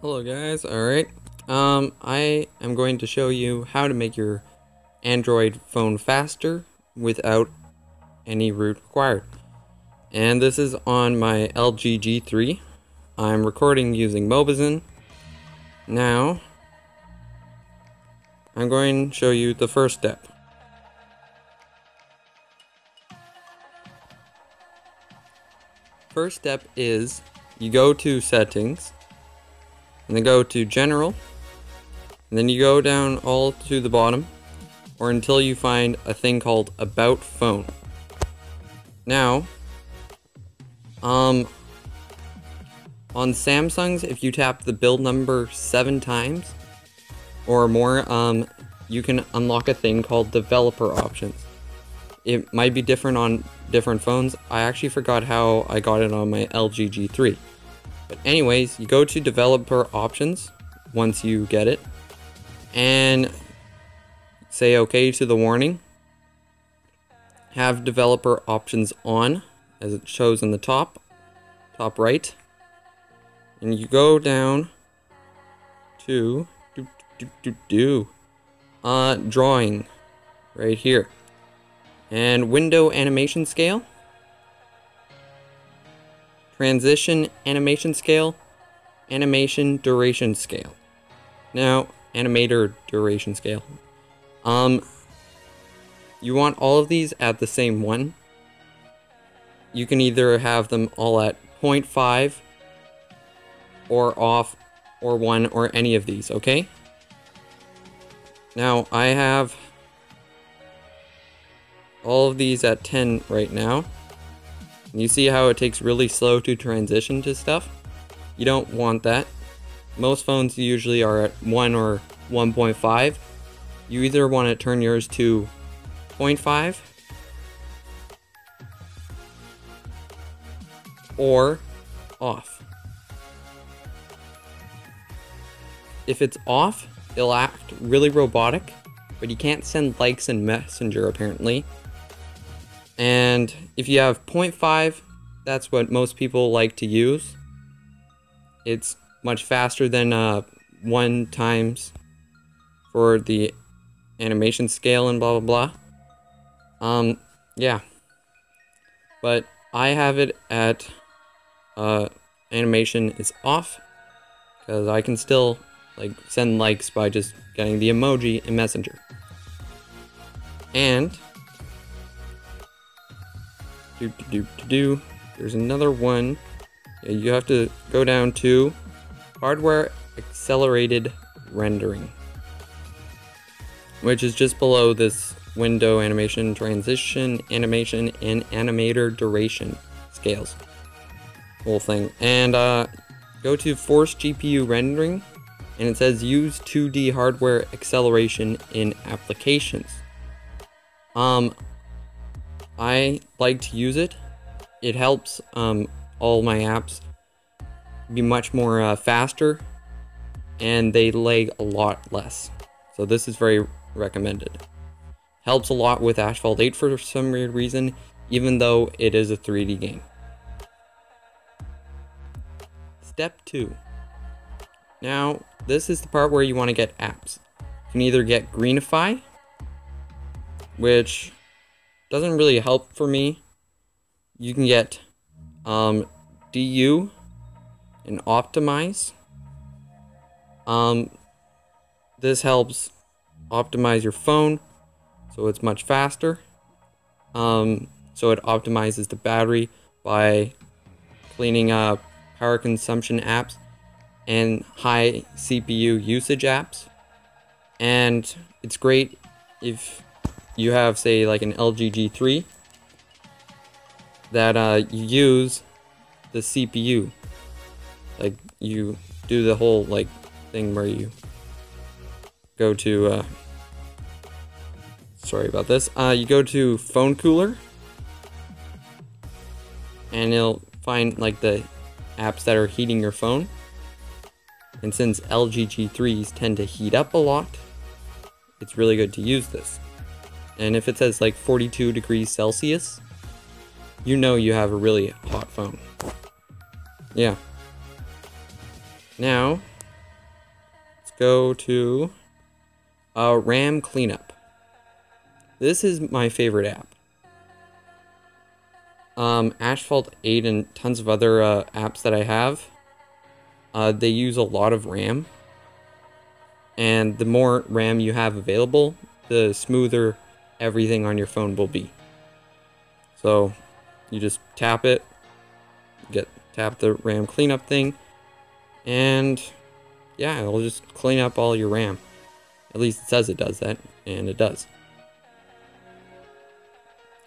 Hello guys, alright. Um, I am going to show you how to make your Android phone faster without any root required. And this is on my LG G3. I'm recording using Mobizen. Now, I'm going to show you the first step. First step is you go to settings and then go to general. And then you go down all to the bottom or until you find a thing called about phone. Now um on Samsung's if you tap the build number seven times or more um you can unlock a thing called developer options. It might be different on different phones. I actually forgot how I got it on my LG G3 but anyways, you go to developer options once you get it and say okay to the warning. Have developer options on as it shows in the top, top right. And you go down to do, do, do, do, uh, drawing right here. And window animation scale transition animation scale, animation duration scale. Now, animator duration scale. Um, you want all of these at the same one. You can either have them all at 0.5 or off or 1 or any of these, okay? Now, I have all of these at 10 right now. You see how it takes really slow to transition to stuff? You don't want that. Most phones usually are at 1 or 1.5. You either want to turn yours to 0.5 or off. If it's off, it'll act really robotic, but you can't send likes in Messenger apparently. And if you have 0.5, that's what most people like to use. It's much faster than uh, 1 times for the animation scale and blah blah blah. Um, yeah. But I have it at uh, animation is off because I can still like send likes by just getting the emoji in Messenger. And do, do, do, do. There's another one. Yeah, you have to go down to hardware accelerated rendering, which is just below this window animation, transition, animation, and animator duration scales. Whole thing. And uh, go to force GPU rendering, and it says use 2D hardware acceleration in applications. Um, I like to use it. It helps um, all my apps be much more uh, faster and they lag a lot less. So this is very recommended. Helps a lot with Asphalt 8 for some weird reason, even though it is a 3D game. Step 2. Now, this is the part where you want to get apps. You can either get Greenify, which doesn't really help for me. You can get um, DU and Optimize. Um, this helps optimize your phone so it's much faster. Um, so it optimizes the battery by cleaning up power consumption apps and high CPU usage apps. And it's great if you have, say, like an LG G3 that uh, you use the CPU. Like, you do the whole, like, thing where you go to, uh, sorry about this, uh, you go to phone cooler, and it'll find, like, the apps that are heating your phone. And since LG G3s tend to heat up a lot, it's really good to use this. And if it says like 42 degrees Celsius, you know you have a really hot phone. Yeah. Now, let's go to uh, RAM Cleanup. This is my favorite app. Um, Asphalt 8 and tons of other uh, apps that I have, uh, they use a lot of RAM. And the more RAM you have available, the smoother everything on your phone will be. So you just tap it, get tap the RAM cleanup thing, and yeah, it'll just clean up all your RAM. At least it says it does that, and it does.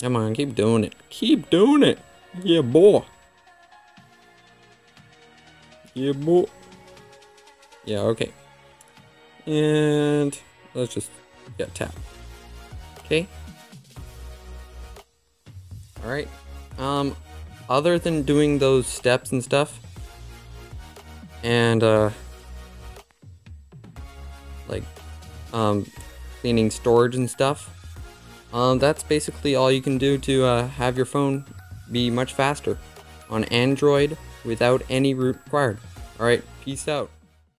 Come on, keep doing it. Keep doing it. Yeah, boy. Yeah, boy. Yeah, okay. And let's just get tap. Okay. Alright. Um, other than doing those steps and stuff, and, uh, like, um, cleaning storage and stuff, um, that's basically all you can do to uh, have your phone be much faster on Android without any root required. Alright, peace out.